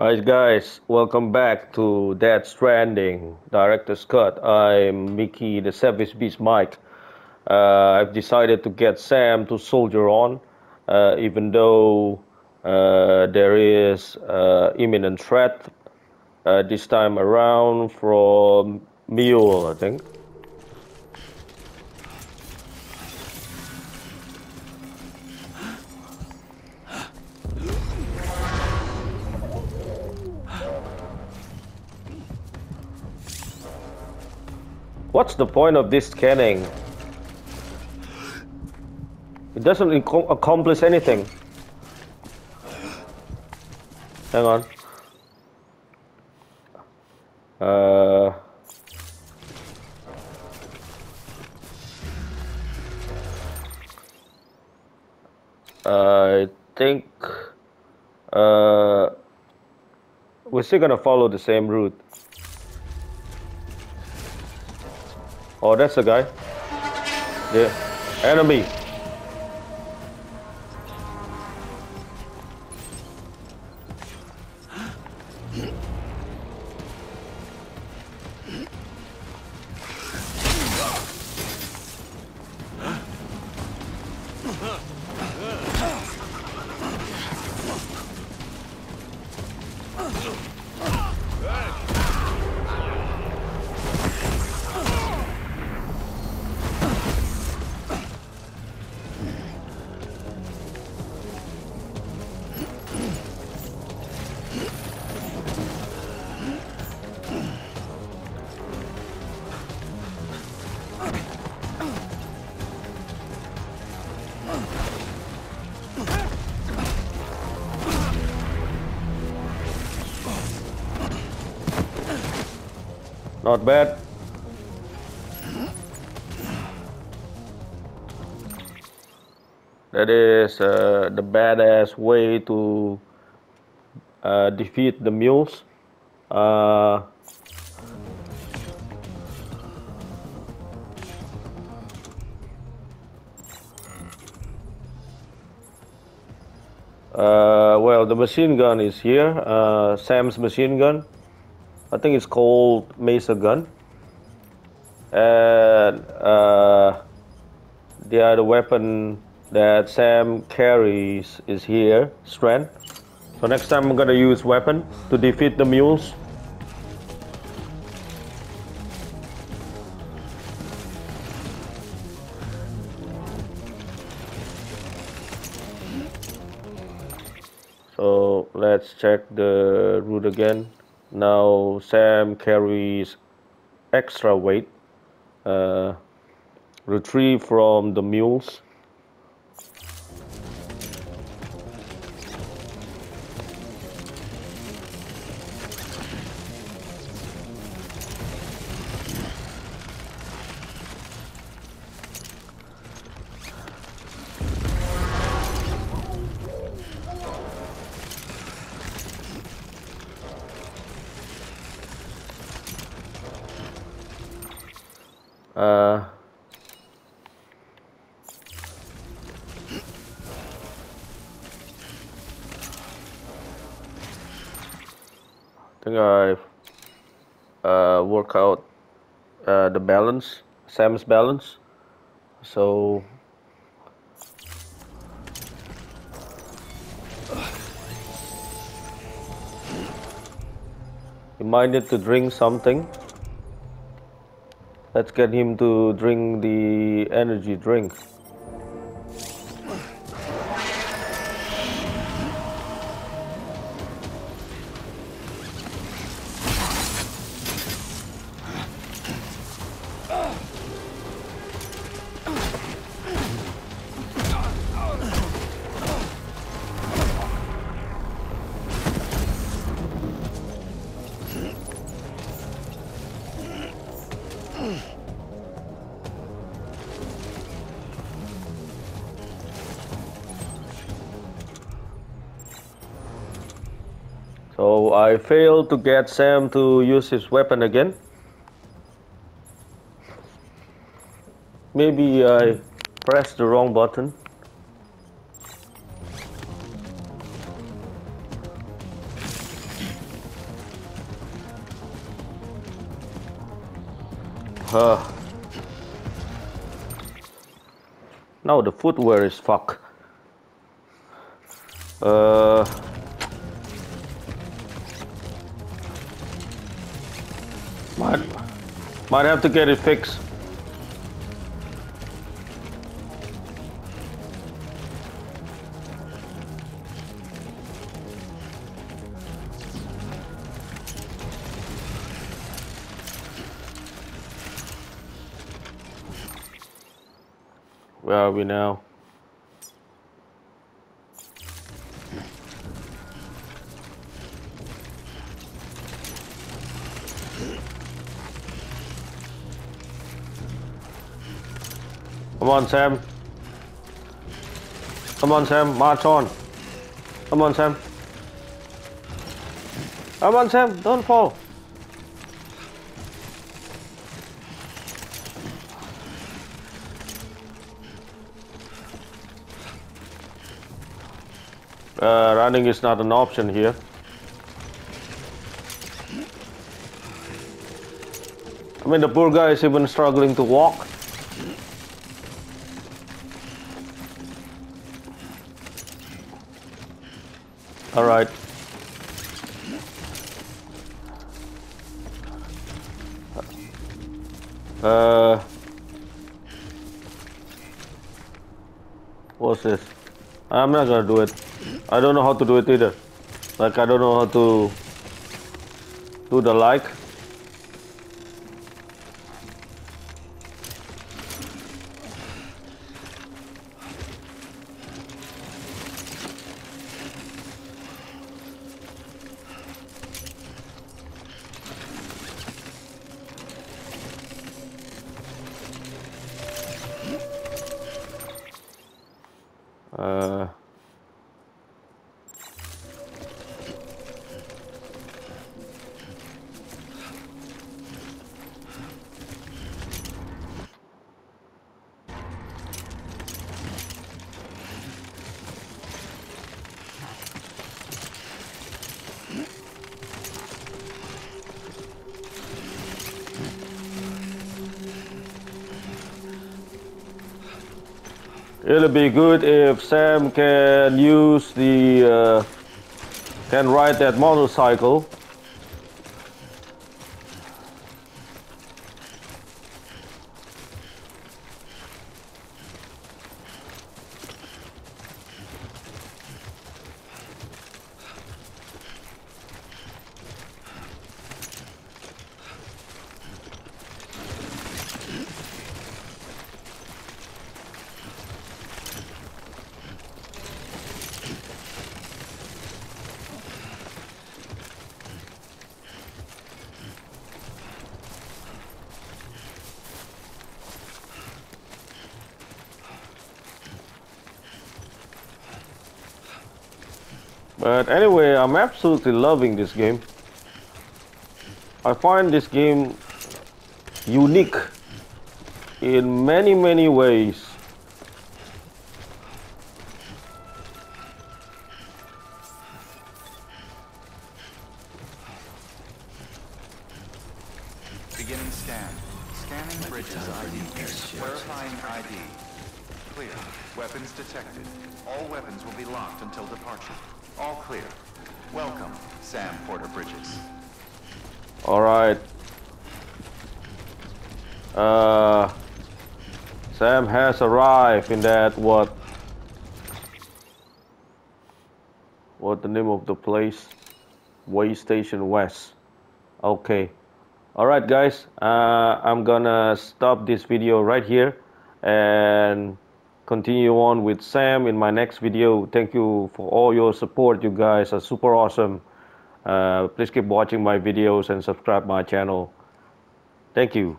Alright guys, welcome back to Death Stranding, Director's Cut. I'm Mickey, the Savage Beast Mike. Uh, I've decided to get Sam to soldier on, uh, even though uh, there is uh, imminent threat uh, this time around from Mule, I think. What's the point of this scanning? It doesn't accomplish anything. Hang on. Uh, I think uh, we're still gonna follow the same route. Oh, that's the guy. Yeah. Enemy. Not bad. That is uh, the badass way to uh, defeat the mules. Uh, Uh, well, the machine gun is here. Uh, Sam's machine gun. I think it's called maser gun. And uh, the other weapon that Sam carries is here, strand. So next time I'm gonna use weapon to defeat the mules. So let's check the route again. Now Sam carries extra weight. Uh, retrieve from the mules. Uh, I think I uh, work out uh, the balance, Sam's balance. So he might need to drink something. Let's get him to drink the energy drink. I failed to get Sam to use his weapon again. Maybe I pressed the wrong button. Huh. Now the footwear is fuck. Uh... might might have to get it fixed. Where are we now? On, Sam. Come on, Sam. March on. Come on, Sam. Come on, Sam. Don't fall. Uh, running is not an option here. I mean, the poor guy is even struggling to walk. All right. Uh, what's this? I'm not gonna do it. I don't know how to do it either. Like I don't know how to do the like. It'll be good if Sam can use the uh, can ride that motorcycle. But anyway, I'm absolutely loving this game. I find this game unique in many, many ways. Beginning scan. Scanning bridges ID. Verifying ID. Clear. Weapons detected. All weapons will be locked until departure. All clear. Welcome, Sam Porter Bridges. All right. Uh, Sam has arrived in that what? What the name of the place? Way Station West. Okay. All right, guys. Uh, I'm gonna stop this video right here and continue on with Sam in my next video. Thank you for all your support. You guys are super awesome. Uh, please keep watching my videos and subscribe my channel. Thank you.